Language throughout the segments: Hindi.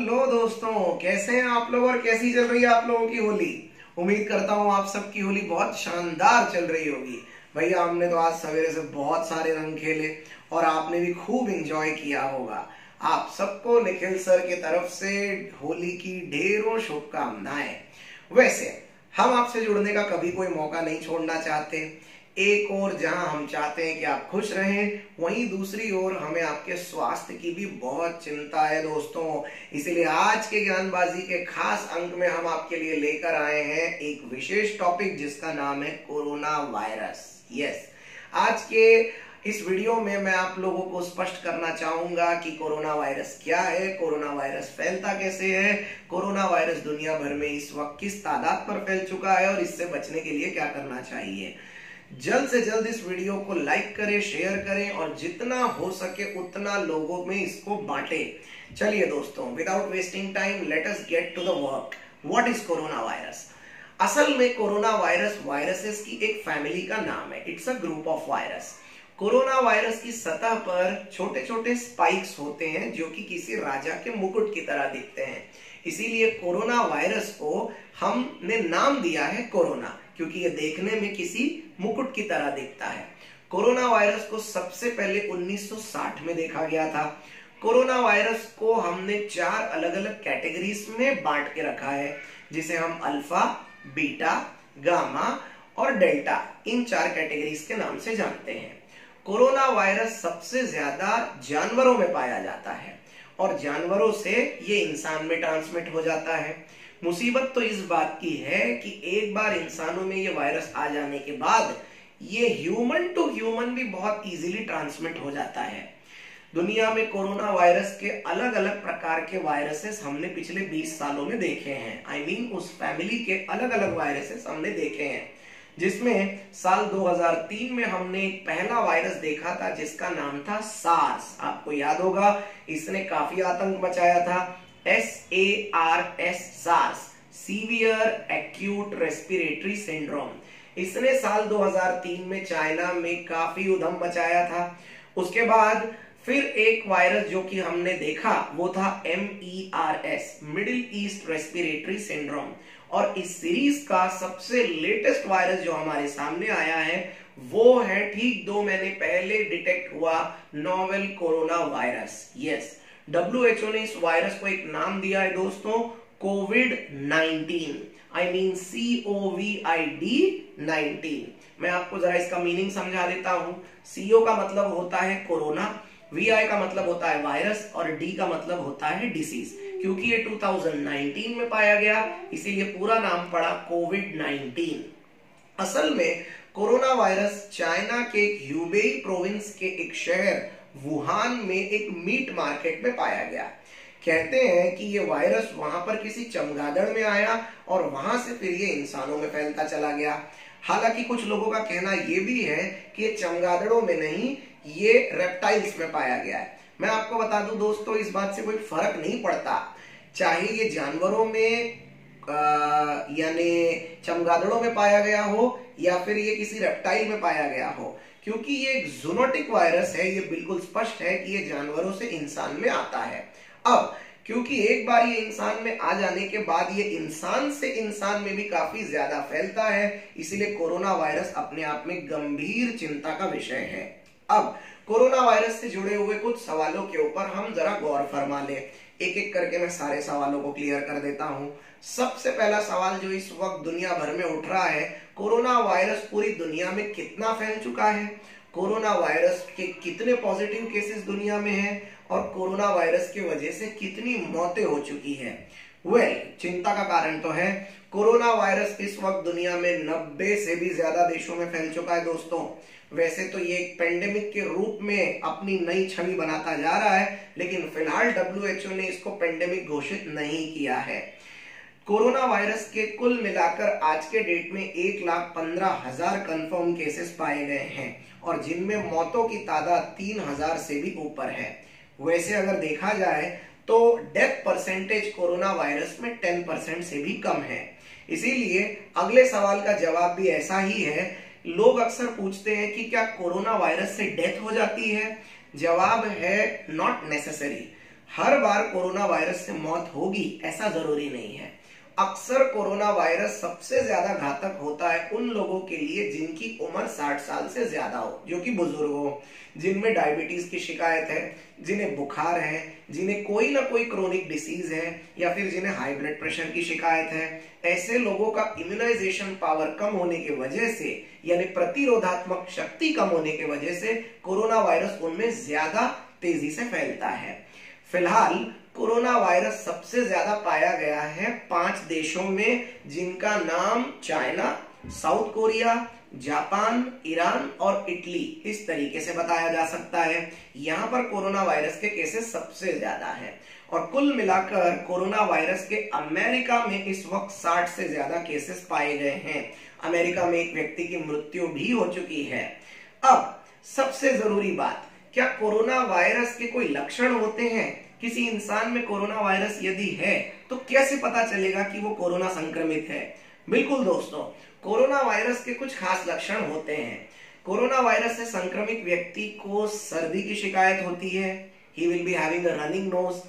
हेलो दोस्तों, कैसे हैं आप लोग और कैसी चल रही है आप लोगों की होली? उम्मीद करता हूँ आप सबकी होली बहुत शानदार चल रही होगी। भैया, हमने तो आज सवेरे से बहुत सारे रंग खेले और आपने भी खूब इंजॉय किया होगा। आप सबको निखिल सर की तरफ़ से होली की ढेरों शुभकामनाएँ। वैसे, हम आपसे जुड़ने का कभी कोई मौका नहीं छोड़ना चाहते। एक और जहाँ हम चाहते हैं कि आप खुश रहें, वहीं दूसरी ओर हमें आपके स्वास्थ्य की भी बहुत चिंता है दोस्तों। इसीलिए आज के ज्ञानबाजी के खास अंक में हम आपके लिए लेकर आए हैं एक विशेष टॉपिक जिसका नाम है कोरोना वायरस। यस आज के इस वीडियो में मैं आप लोगों को स्पष्ट करना चाहूँगा कि कोरोना वायरस क्या है, कोरोना वायरस फैलता कैसे है, कोरोना वायरस दुनिया भर में इस वक्त किस तादाद पर फैल चुका है और इससे बचने के लिए क्या करना चाहिए। जल्द से जल्द इस वीडियो को लाइक करें, शेयर करें और जितना हो सके उतना लोगों में इसको बांटे। चलिए दोस्तों without wasting time let us get to the work what is corona virus असल में कोरोना वायरस वायरसेस की एक फैमिली का नाम है। It's a group of virus corona virus की सतह पर छोटे छोटे स्पाइक्स होते हैं जो कि किसी राजा के मुकुट की तरह दिखते हैं। इसीलिए कोरोना वायरस को हमने नाम दिया है कोरोना, क्योंकि ये देखने में किसी मुकुट की तरह दिखता है। कोरोना वायरस को सबसे पहले 1960 में देखा गया था। कोरोना वायरस को हमने चार अलग अलग कैटेगरीज में बांट के रखा है, जिसे हम अल्फ़ा, बीटा, गामा और डेल्टा, इन चार कैटेगरीज के नाम से जानते हैं। कोरोना वायरस सबसे ज़्यादा जानवरों में पाया जाता है। और जानवरों से ये इंसान में ट्रांसमिट हो जाता है। मुसीबत तो इस बात की है कि एक बार इंसानों में ये वायरस आ जाने के बाद ये ह्यूमन टू ह्यूमन भी बहुत इजीली ट्रांसमिट हो जाता है। दुनिया में कोरोना वायरस के अलग अलग प्रकार के वायरसेस हमने पिछले 20 सालों में देखे हैं। आई I मीन mean, उस फैमिली के अलग अलग वायरसेस हमने देखे हैं। जिसमें साल 2003 में हमने पहला वायरस देखा था, जिसका नाम था सार्स। आपको याद होगा, इसने काफ़ी आतंक मचाया था। S A R S SARS. Severe acute respiratory syndrome इसने साल 2003 में चाइना में काफ़ी उधम मचाया था। उसके बाद फिर एक वायरस जो कि हमने देखा, वो था M E R S middle east respiratory syndrome और इस सीरीज़ का सबसे लेटेस्ट वायरस जो हमारे सामने आया है, वो है ठीक दो महीने पहले डिटेक्ट हुआ novel corona virus yes WHO ने इस वायरस को एक नाम दिया है दोस्तों COVID 19 I mean C O V I D nineteen मैं आपको जरा इसका मीनिंग समझा देता हूँ. सीओ का मतलब होता है कोरोना वी आई का मतलब होता है वायरस और डी का मतलब होता है डिसीज क्योंकि ये 2019 में पाया गया, इसीलिए पूरा नाम पड़ा कोविड 19 असल में, कोरोना वायरस चाइना के ह्यूबेई प्रोविंस के एक शहर, वुहान में एक मीट मार्केट में पाया गया। कहते हैं कि ये वायरस वहाँ पर किसी चमगादड़ में आया और वहाँ से फिर ये इंसानों में फैलता चला गया। हालाँकि कुछ लोगों का कहना ये भी है कि ये चमगादड़ों में नहीं, ये रेप्टाइल्स में पाया गया है। मैं आपको बता दूँ दोस्तों, इस बात से कोई फ़र्क नहीं पड़ता। चाहे ये जानवरों में यानी चमगादड़ों में पाया गया हो, या फिर ये किसी रेप्टाइल में पाया गया हो, क्योंकि ये एक जोनोटिक वायरस है, ये बिल्कुल स्पष्ट है कि ये जानवरों से इंसान में आता है। अब, क्योंकि एक बार ये इंसान में आ जाने के बाद ये इंसान से इंसान में भी काफ़ी ज़्यादा फैलता है, इसीलिए कोरोना वायरस अपने आप में गंभीर चिंता का विषय है। अब कोरोना वायरस से जुड़े हुए कुछ सवालों के ऊपर हम जरा गौर फरमा ले। एक एक करके मैं सारे सवालों को क्लियर कर देता हूँ। सबसे पहला सवाल जो इस वक्त दुनिया भर में उठ रहा है कोरोना वायरस पूरी दुनिया में कितना फैल चुका है? कोरोना वायरस के कितने पॉजिटिव केसेस दुनिया में हैं? और कोरोना वायरस की वजह से कितनी मौतें हो चुकी हैं? वेल well, चिंता का कारण तो है। कोरोना वायरस इस वक्त दुनिया में 90 से भी ज़्यादा देशों में फैल चुका है दोस्तों। वैसे तो ये एक पेंडेमिक के रूप में अपनी नई छवि बनाता जा रहा है, लेकिन फ़िलहाल डब्ल्यू ने इसको पेंडेमिक घोषित नहीं किया है। कोरोना वायरस के कुल मिलाकर आज के डेट में एक लाख पंद्रह हज़ार कन्फर्म केसेस पाए गए हैं, और जिनमें मौतों की तादाद तीन हज़ार से भी ऊपर है। वैसे अगर देखा जाए तो डेथ परसेंटेज कोरोना वायरस में टेन परसेंट से भी कम है। इसीलिए अगले सवाल का जवाब भी ऐसा ही है लोग अक्सर पूछते हैं कि क्या कोरोना वायरस से डेथ हो जाती है? जवाब है नॉट नेसेसरी हर बार कोरोना वायरस से मौत होगी, ऐसा ज़रूरी नहीं है। अक्सर कोरोना वायरस सबसे ज़्यादा घातक होता है उन लोगों के लिए जिनकी उम्र 60 साल से ज़्यादा हो, जो कि बुज़ुर्ग हो, जिनमें डायबिटीज़ की शिकायत है, जिन्हें बुखार है, जिन्हें कोई ना कोई क्रोनिक डिसीज है, या फिर जिन्हें हाई ब्लड प्रेशर की शिकायत है। ऐसे लोगों का इम्यूनाइजेशन पावर कम होने की वजह से, यानी प्रतिरोधात्मक शक्ति कम होने की वजह से कोरोना वायरस उनमें ज़्यादा तेज़ी से फैलता है। फ़िलहाल कोरोना वायरस सबसे ज़्यादा पाया गया है पाँच देशों में, जिनका नाम China, South Korea, Japan, Iran और इटली। इस तरीके से बताया जा सकता है। यहाँ पर कोरोना वायरस के केसेस सबसे ज़्यादा है। और कुल मिलाकर कोरोना वायरस के अमेरिका में इस वक्त 60 से ज़्यादा केसेस पाए गए हैं। अमेरिका में एक व्यक्ति की मृत्यु भी हो चुकी है। अब सबसे ज़रूरी बात, क्या कोरोना वायरस के कोई लक्षण होते हैं? किसी इंसान में कोरोना वायरस यदि है तो कैसे पता चलेगा कि वो कोरोना संक्रमित है? बिल्कुल दोस्तों, कोरोना वायरस के कुछ खास लक्षण होते हैं। कोरोना वायरस से संक्रमित व्यक्ति को सर्दी की शिकायत होती है he will be having running nose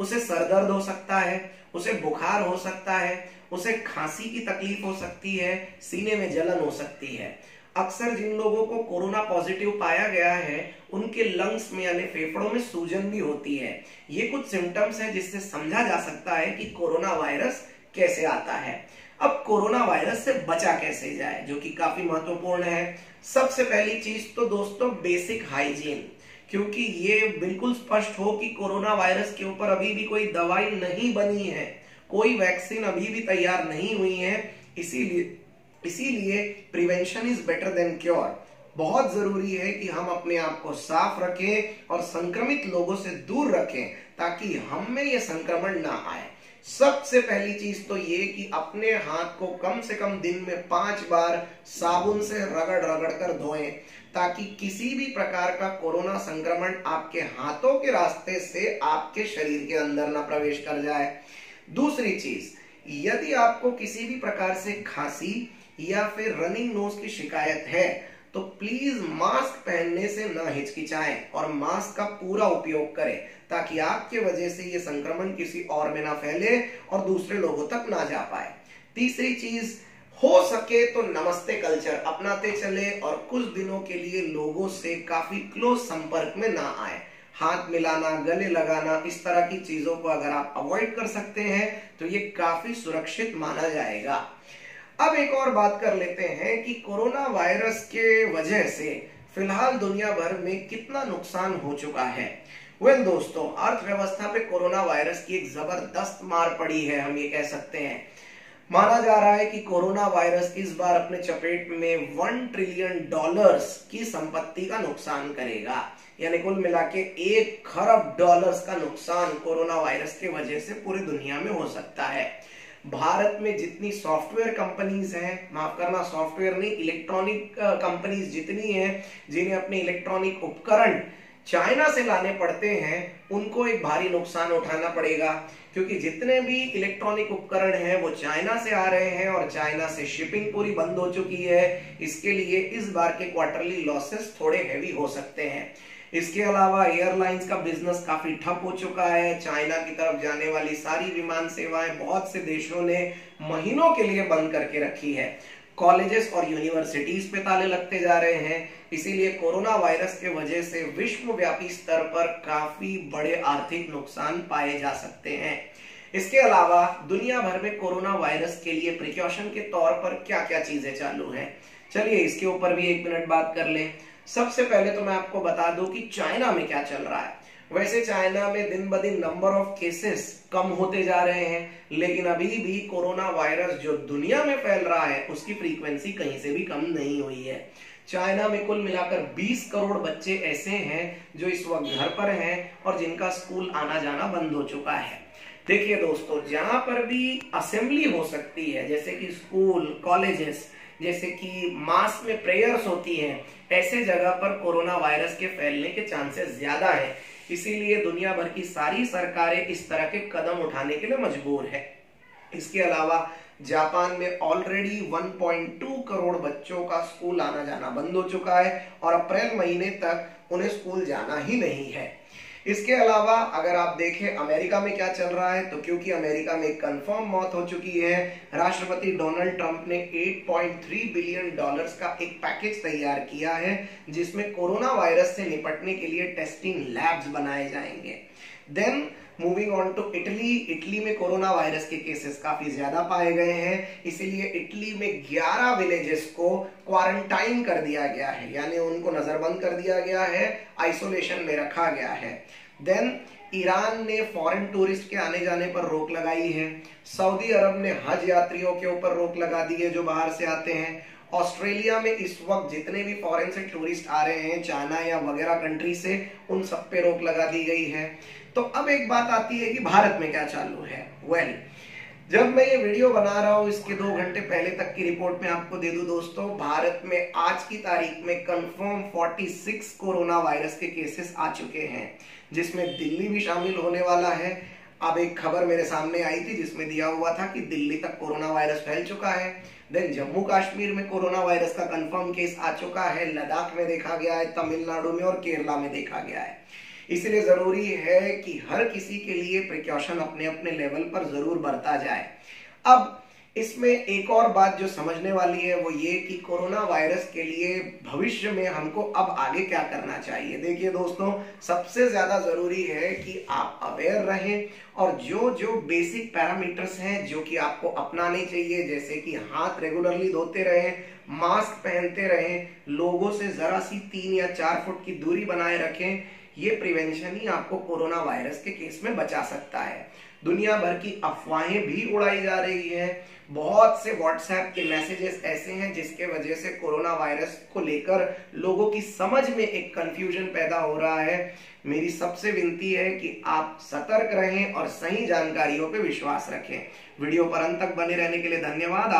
उसे सरदर्द हो सकता है, उसे बुखार हो सकता है, उसे खांसी की तकलीफ़ हो सकती है, सीने में जलन हो सकती है। अक्सर जिन लोगों को कोरोना पॉजिटिव पाया गया है, उनके लंग्स में यानी फेफड़ों में सूजन भी होती है। ये कुछ सिम्टम्स है जिससे समझा जा सकता है कि कोरोना वायरस कैसे आता है। अब कोरोना वायरस से बचा कैसे जाए, जो कि काफ़ी महत्वपूर्ण है। सबसे पहली चीज़ तो दोस्तों बेसिक हाइजीन क्योंकि ये बिल्कुल स्पष्ट हो कि कोरोना वायरस के ऊपर अभी भी कोई दवाई नहीं बनी है। कोई वैक्सीन अभी भी तैयार नहीं हुई है, इसीलिए इसीलिए prevention is better than cure बहुत ज़रूरी है कि हम अपने आप को साफ़ रखें और संक्रमित लोगों से दूर रखें, ताकि हम में यह संक्रमण ना आए। सबसे पहली चीज़ तो ये कि अपने हाथ को कम से कम दिन में पाँच बार साबुन से रगड़ रगड़ कर धोएँ, ताकि किसी भी प्रकार का कोरोना संक्रमण आपके हाथों के रास्ते से आपके शरीर के अंदर ना प्रवेश कर जाए। दूसरी चीज़, यदि आपको किसी भी प्रकार से खांसी या फिर रनिंग नोज़ की शिकायत है तो प्लीज़ मास्क पहनने से ना हिचकिचाएँ और मास्क का पूरा उपयोग करें, ताकि आपके वजह से ये संक्रमण किसी और में ना फैले और दूसरे लोगों तक ना जा पाए। तीसरी चीज़, हो सके तो नमस्ते कल्चर अपनाते चले और कुछ दिनों के लिए लोगों से काफ़ी क्लोज संपर्क में ना आए। हाथ मिलाना, गले लगाना, इस तरह की चीज़ों को अगर आप अवॉइड कर सकते हैं तो ये काफ़ी सुरक्षित माना जाएगा। अब एक और बात कर लेते हैं कि कोरोना वायरस के वजह से फ़िलहाल दुनिया भर में कितना नुकसान हो चुका है। वेल well, दोस्तों अर्थव्यवस्था पे कोरोना वायरस की एक ज़बरदस्त मार पड़ी है हम ये कह सकते हैं। माना जा रहा है कि कोरोना वायरस इस बार अपने चपेट में वन ट्रिलियन डॉलर्स की संपत्ति का नुकसान करेगा। यानी कुल मिला के एक खरब डॉलर्स का नुकसान कोरोना वायरस के वजह से पूरी दुनिया में हो सकता है। भारत में जितनी सॉफ्टवेयर कंपनीज़ हैं, माफ़ करना सॉफ्टवेयर नहीं इलेक्ट्रॉनिक कंपनीज़ जितनी हैं, जिन्हें अपने इलेक्ट्रॉनिक उपकरण चाइना से लाने पड़ते हैं, उनको एक भारी नुकसान उठाना पड़ेगा। क्योंकि जितने भी इलेक्ट्रॉनिक उपकरण हैं, वो चाइना से आ रहे हैं और चाइना से शिपिंग पूरी बंद हो चुकी है। इसके लिए इस बार के क्वार्टरली लॉसेस थोड़े हैवी हो सकते हैं। इसके अलावा एयरलाइंस का बिज़नेस काफ़ी ठप हो चुका है। चाइना की तरफ़ जाने वाली सारी विमान सेवाएँ बहुत से देशों ने महीनों के लिए बंद करके रखी है। कॉलेजेस और यूनिवर्सिटीज पे ताले लगते जा रहे हैं। इसीलिए कोरोना वायरस के वजह से विश्वव्यापी स्तर पर काफ़ी बड़े आर्थिक नुकसान पाए जा सकते हैं। इसके अलावा दुनिया भर में कोरोना वायरस के लिए प्रिकॉशन के तौर पर क्या क्या चीज़ें चालू हैं? चलिए इसके ऊपर भी एक मिनट बात कर लें। सबसे पहले तो मैं आपको बता दूँ कि चाइना में क्या चल रहा है। वैसे चाइना में दिन ब दिन नंबर ऑफ़ केसेस कम होते जा रहे हैं, लेकिन अभी भी कोरोना वायरस जो दुनिया में फैल रहा है, उसकी फ्रीक्वेंसी कहीं से भी कम नहीं हुई है। चाइना में कुल मिलाकर 20 करोड़ बच्चे ऐसे हैं जो इस वक्त घर पर हैं और जिनका स्कूल आना जाना बंद हो चुका है। देखिए दोस्तों, जहाँ पर भी असेंबली हो सकती है, जैसे कि स्कूल, कॉलेजेस जैसे कि मास में प्रेयर्स होती हैं, ऐसे जगह पर कोरोना वायरस के फैलने के चांसेस ज़्यादा है। इसीलिए दुनिया भर की सारी सरकारें इस तरह के कदम उठाने के लिए मजबूर है। इसके अलावा जापान में ऑलरेडी 1.2 करोड़ बच्चों का स्कूल आना जाना बंद हो चुका है और अप्रैल महीने तक उन्हें स्कूल जाना ही नहीं है। इसके अलावा, अगर आप देखें, अमेरिका में क्या चल रहा है तो क्योंकि अमेरिका में कंफर्म मौत हो चुकी है, राष्ट्रपति डोनाल्ड ट्रंप ने 8.3 बिलियन डॉलर्स का एक पैकेज तैयार किया है, जिसमें कोरोना वायरस से निपटने के लिए टेस्टिंग लैब्स बनाए जाएँगे। Then moving on to Italy Italy में कोरोना वायरस के केसेस काफ़ी ज़्यादा पाए गए हैं। इसीलिए इटली में 11 विलेजेस को क्वारंटाइन कर दिया गया है। यानी उनको नजरबंद कर दिया गया है आइसोलेशन में रखा गया है। देन ईरान ने फॉरेन टूरिस्ट के आने जाने पर रोक लगाई है। सऊदी अरब ने हज यात्रियों के ऊपर रोक लगा दी है जो बाहर से आते हैं। ऑस्ट्रेलिया में इस वक्त जितने भी फॉरेन से टूरिस्ट आ रहे हैं चाइना या वगैरह कंट्री से उन सब पे रोक लगा दी गई है। तो अब एक बात आती है कि भारत में क्या चालू है? वेल well, जब मैं ये वीडियो बना रहा हूँ इसके दो घंटे पहले तक की रिपोर्ट में आपको दे दूँ दोस्तों भारत में आज की तारीख में कंफर्म 46 कोरोना वायरस के केसेस आ चुके हैं जिसमें दिल्ली भी शामिल होने वाला है अब एक खबर मेरे सामने आई थी जिसमें दिया हुआ था कि दिल्ली तक कोरोना वायरस फैल चुका है। देन जम्मू कश्मीर में कोरोना वायरस का कंफर्म केस आ चुका है। लद्दाख में देखा गया है, तमिलनाडु में और केरला में देखा गया है। इसलिए ज़रूरी है कि हर किसी के लिए प्रिकॉशन अपने अपने लेवल पर ज़रूर बरता जाए। अब इसमें एक और बात जो समझने वाली है, वो ये कि कोरोना वायरस के लिए भविष्य में हमको अब आगे क्या करना चाहिए। देखिए दोस्तों, सबसे ज़्यादा ज़रूरी है कि आप अवेयर रहें और जो जो बेसिक पैरामीटर्स हैं, जो कि आपको अपनाने चाहिए, जैसे कि हाथ रेगुलरली धोते रहें मास्क पहनते रहें, लोगों से जरा सी तीन या चार फुट की दूरी बनाए रखें ये प्रिवेंशन ही आपको कोरोना वायरस के केस में बचा सकता है। दुनिया भर की अफवाहें भी उड़ाई जा रही है। बहुत से व्हाट्सएप के मैसेजेस ऐसे हैं जिसके वजह से कोरोना वायरस को लेकर लोगों की समझ में एक कंफ्यूजन पैदा हो रहा है। मेरी सबसे विनती है कि आप सतर्क रहें और सही जानकारियों पर विश्वास रखें। वीडियो पर अंत तक बने रहने के लिए धन्यवाद।